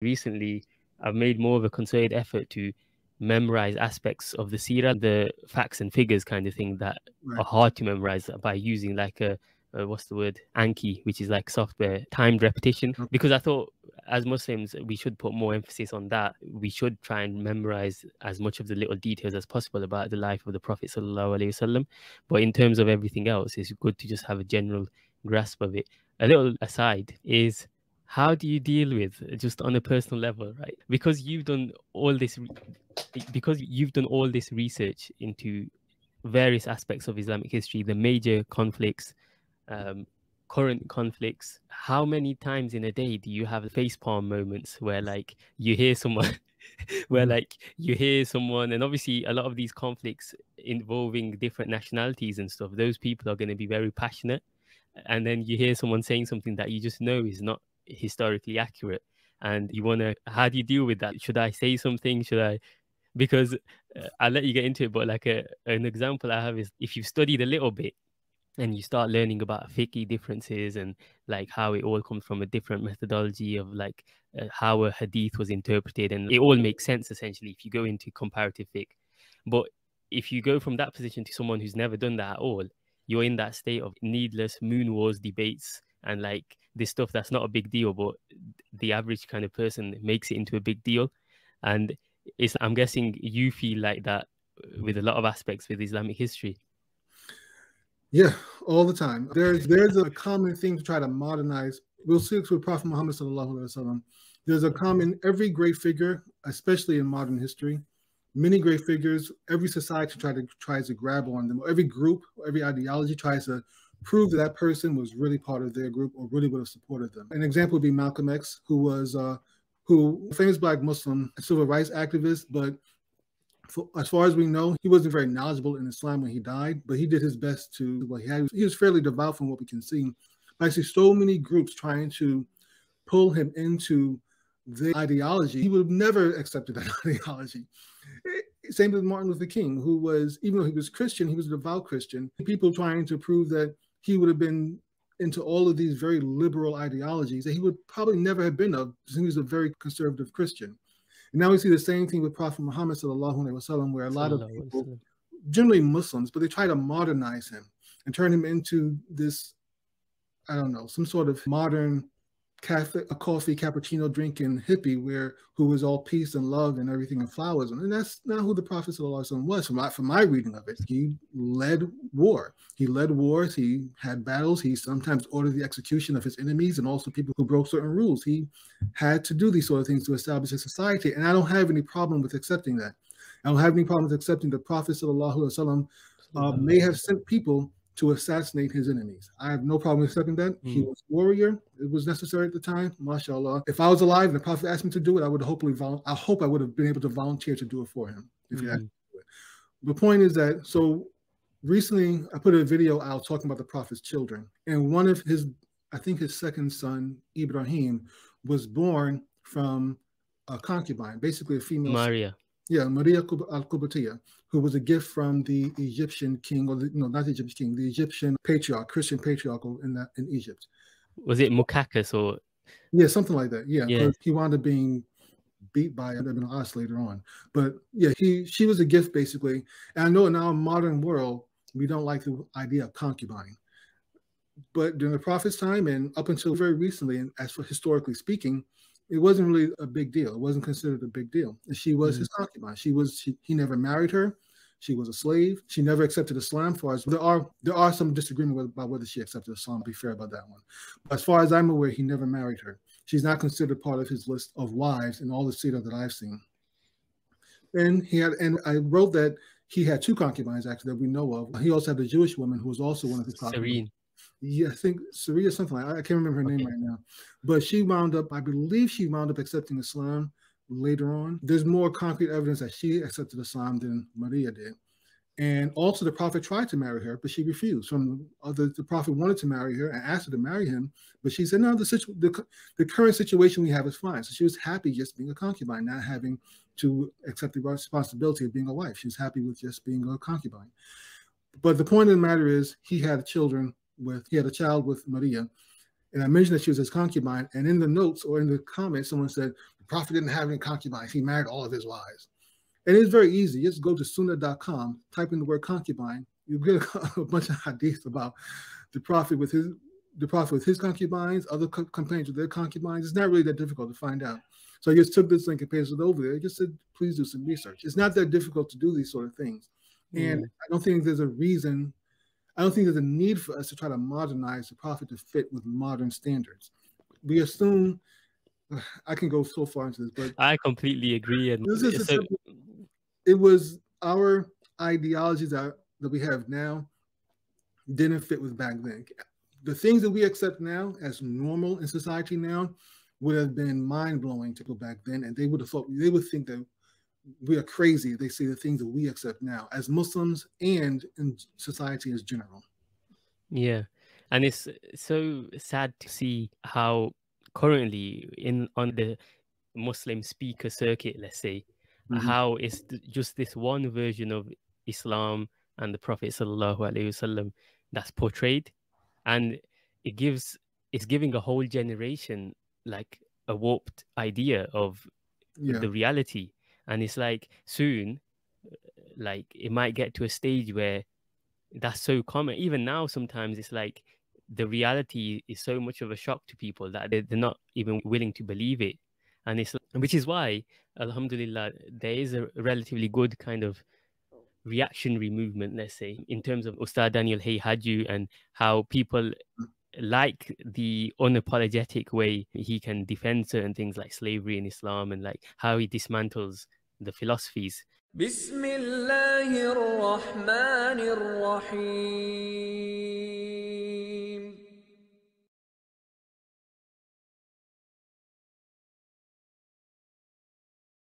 Recently, I've made more of a concerted effort to memorize aspects of the Sirah, the facts and figures kind of thing that right. are hard to memorize by using like a, a, what's the word Anki, which is like software timed repetition. Okay. Because I thought as Muslims we should put more emphasis on that. We should try and memorize as much of the little details as possible about the life of the Prophet sallallahu alaihi wasallam. But in terms of everything else, it's good to just have a general grasp of it. A little aside is how do you deal with just on a personal level right because you've done all this because you've done all this research into various aspects of islamic history the major conflicts um, current conflicts how many times in a day do you have facepalm moments where like you hear someone where mm-hmm. like you hear someone and obviously a lot of these conflicts involving different nationalities and stuff those people are going to be very passionate and then you hear someone saying something that you just know is not historically accurate. And you want to how do you deal with that? Should i say something? Should i because uh, i'll let you get into it but like a, an example i have is if you've studied a little bit and you start learning about fiqh differences and like how it all comes from a different methodology of like uh, how a hadith was interpreted and it all makes sense essentially if you go into comparative fiqh. But if you go from that position to someone who's never done that at all you're in that state of needless moon wars debates and like this stuff that's not a big deal, but the average kind of person makes it into a big deal. And it's I'm guessing you feel like that with a lot of aspects with Islamic history. Yeah, all the time. There's there's a common thing to try to modernize. We'll see it with Prophet Muhammad sallallahu alaihi wasallam. There's a common every great figure, especially in modern history, many great figures. Every society try to tries to grab on them. Every group, every ideology tries to prove that that person was really part of their group or really would have supported them. An example would be Malcolm X, who was uh, who famous black Muslim civil rights activist, but for, as far as we know, he wasn't very knowledgeable in Islam when he died, but he did his best to. Well, he had he was fairly devout from what we can see. I see so many groups trying to pull him into the ideology. He would have never accepted that ideology. Same with Martin Luther King, who was, even though he was Christian, he was a devout Christian. People trying to prove that he would have been into all of these very liberal ideologies that he would probably never have been of since he was a very conservative Christian. And now we see the same thing with Prophet Muhammad sallallahu alaihi wasallam, where a lot of people, generally Muslims, but they try to modernize him and turn him into this, I don't know, some sort of modern cafe, a coffee cappuccino drinking hippie where who was all peace and love and everything and flowers. And that's not who the prophet was from my from my reading of it. He led war. He led wars. He had battles. He sometimes ordered the execution of his enemies and also people who broke certain rules. He had to do these sort of things to establish a society. And i don't have any problem with accepting that. I don't have any problem with accepting the prophet sallallahu uh, may have sent people to assassinate his enemies. I have no problem accepting that. Mm. He was a warrior. It was necessary at the time. MashaAllah. If I was alive and the Prophet asked me to do it, I would hopefully, vol- I hope I would have been able to volunteer to do it for him. If mm. he The point is that, so recently I put a video out talking about the Prophet's children. And one of his, I think his second son, Ibrahim, was born from a concubine, basically a female. Maria. Yeah, Maria al-Qibtiyya, who was a gift from the Egyptian king, or the, no, not the Egyptian king, the Egyptian patriarch, Christian patriarch in that in Egypt. Was it Muqawqis or? Yeah, something like that. Yeah, yeah. he wound up being beat by Ibn As later on. But yeah, he she was a gift basically. And I know in our modern world we don't like the idea of concubine. But during the prophet's time and up until very recently, and as for historically speaking, it wasn't really a big deal. It wasn't considered a big deal. She was mm-hmm. his concubine. She was she, he never married her. She was a slave. She never accepted Islam. For as there are there are some disagreement about whether she accepted Islam. Be fair about that one. But as far as I'm aware, he never married her. She's not considered part of his list of wives in all the Sira that I've seen. And he had and I wrote that he had two concubines actually that we know of. He also had a Jewish woman who was also one of his concubines. Serene yeah, I think Saria something like I can't remember her okay. name right now, but she wound up, I believe she wound up accepting Islam later on. There's more concrete evidence that she accepted Islam than Maria did. And also the prophet tried to marry her, but she refused. From other, the prophet wanted to marry her and asked her to marry him, but she said, no, the, situ- the, the current situation we have is fine. So she was happy just being a concubine, not having to accept the responsibility of being a wife. She was happy with just being a concubine. But the point of the matter is he had children with he had a child with Maria, and I mentioned that she was his concubine, and in the notes or in the comments, someone said the prophet didn't have any concubines; he married all of his wives. And it's very easy. Just go to sunnah.com, type in the word concubine, you get a, bunch of hadiths about the prophet with his the prophet with his concubines, other co- companions with their concubines. It's not really that difficult to find out. So I just took this link and pasted it over there. I just said, please do some research. It's not that difficult to do these sort of things. Mm. And I don't think there's a reason, I don't think there's a need for us to try to modernize the prophet to fit with modern standards. We assume, I can go so far into this, but I completely agree. And this is so, it was our ideologies that, that we have now didn't fit with back then. The things that we accept now as normal in society now would have been mind blowing to go back then, and they would have thought they would think that we are crazy. They say the things that we accept now as Muslims and in society as general. Yeah, and it's so sad to see how currently in on the Muslim speaker circuit, let's say, mm-hmm. how it's just this one version of Islam and the Prophet sallallahu alaihi wasallam that's portrayed, and it gives it's giving a whole generation like a warped idea of yeah. the reality and it's like soon like it might get to a stage where that's so common. Even now sometimes it's like the reality is so much of a shock to people that they're, not even willing to believe it. And it's which is why alhamdulillah there is a relatively good kind of reactionary movement let's say in terms of ustad daniel haqiqatjou and how people like the unapologetic way he can defend certain things like slavery in Islam and like how he dismantles the philosophies. Bismillahir Rahmanir Rahim.